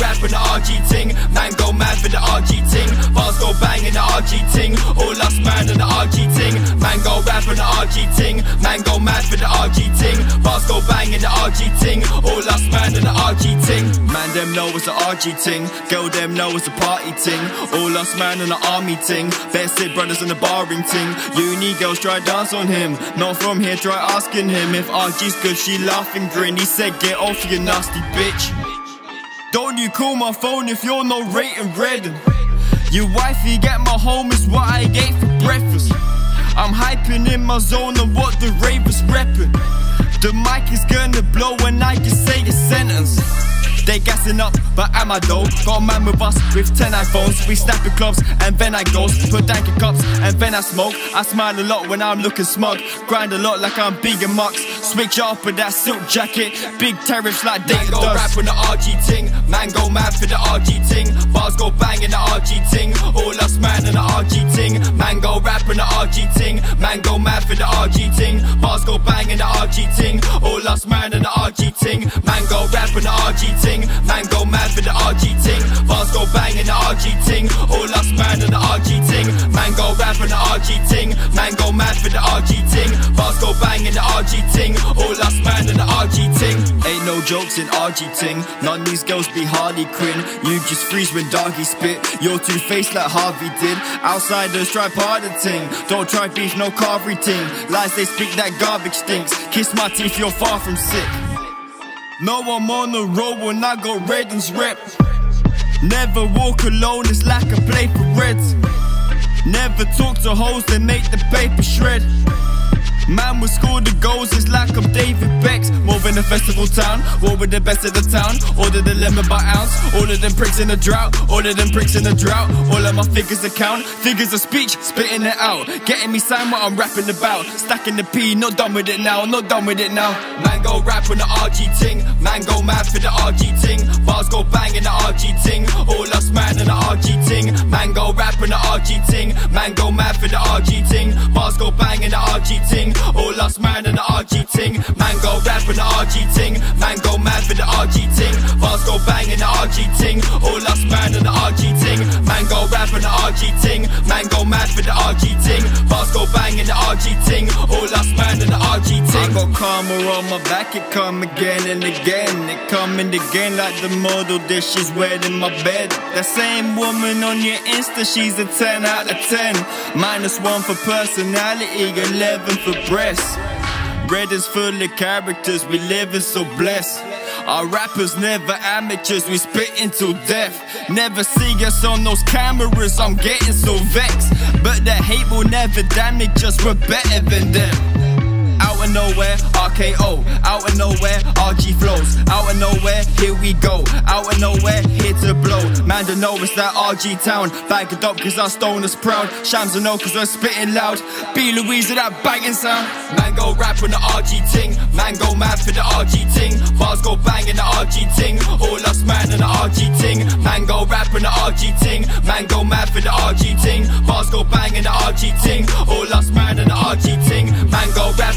rap on the RG ting. Man go mad for the RG ting. Bars go bang in the RG ting. All us man in the RG ting. Man go rap on the RG ting. Man go mad for the RG ting. Bars go bang in the RG ting. All us man in the RG ting. Man them know it's the RG ting. Girl them know it's a party ting. All us man in the army ting. Best brothers in the barring ting. Uni girls try dance on him. Not from here, try asking him if RG's good. She laughing grin. He said get off you nasty bitch. Don't you call my phone if you're not rating red? Your wifey get my home is what I ate for breakfast. I'm hyping in my zone on what the ravers reppin'. The mic is gonna blow when I can say a sentence. They gassing up, but am I though? Got a man with us with 10 iPhones. We snapping clubs and then I goes. Put dank cups and then I smoke. I smile a lot when I'm looking smug. Grind a lot like I'm big and mux. Switch up with that silk jacket. Big tariffs like Data Man go rap on the RG ting. Man go mad for the RG ting. Bars go bang in the RG ting. All us man in the RG ting. Man go rap on the RG ting. Man go mad for the RG ting. Bars go bang in the RG ting. All us man in the RG ting. Man go rap on the RG ting ting. Man go mad for the RG ting. Bars go bang in the RG ting. All us man in the RG ting. Man go rap in the RG ting. Man go mad for the RG ting. Go bang in the RG ting. All us man in the RG ting. Ain't no jokes in RG ting. None of these girls be Harley Quinn. You just freeze when doggy spit. You're two faced like Harvey did. Outsiders try ting. Don't try beef, no carvery ting. Lies they speak that garbage stinks. Kiss my teeth, you're far from sick. No, I'm on the road when I go red and rep. Never walk alone, it's like I play for Reds. Never talk to hoes that make the paper shred. Man will score the goals, it's like I'm David Becks. More than a festival town, war with the best of the town. Order the lemon by ounce, all of them pricks in the drought, all of them pricks in the drought. All of my figures account, figures of speech, spitting it out. Getting me signed what I'm rapping about. Stacking the P, not done with it now, not done with it now. Man go rap on the RG ting, man go mad for the RG ting. Bars go bang in the RG ting, all us man in the RG ting. Man go rap on the RG ting, man go mad for the RG ting. Bars go bang in the RG ting. All us man in the RG ting. Man go rap in the RG ting. Man go mad for the RG ting. Bars go bang in the RG ting. All us man in the RG ting. Man go rap in the RG ting. Man go mad for the RG ting. Bars go bang in the RG ting. All us man in the RG got karma on my back, it come again and again. It coming again like the model that she's in my bed. That same woman on your Insta, she's a 10 out of 10. Minus one for personality, 11 for breasts. Red is full of characters, we living so blessed. Our rappers never amateurs, we spit into death. Never see us on those cameras, I'm getting so vexed. But the hate will never damage us, we're better than them. Out of nowhere, RKO. Out of nowhere, RG flows. Out of nowhere, here we go. Out of nowhere, here to blow. Man, to know it's that RG town. Bag it up cause our stone is proud. Shams to know cause we're spitting loud. B Louise that banging sound. Man, go rap on the RG ting. Man, go mad for the RG ting. Bars go bang in the RG ting. All us man in the RG ting. Man, go rap on the RG ting. Man, go mad for the RG ting. Bars go bang in the RG ting. All us man in the RG ting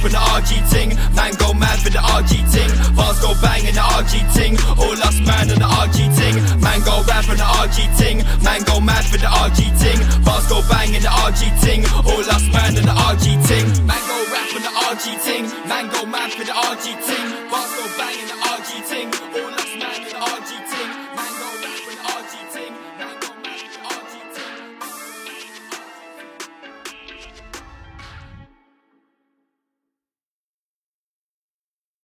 from the RG ting Man go mad for the RG ting Bars go bang in the RG ting All us mad in the RG ting Man go rap in the RG ting Man go mad for the RG ting Bars go bang in the RG ting All us mad in the RG ting Man go rap in the RG ting Man go mad for the RG ting Bars go bang in the RG ting All us mad in the RG ting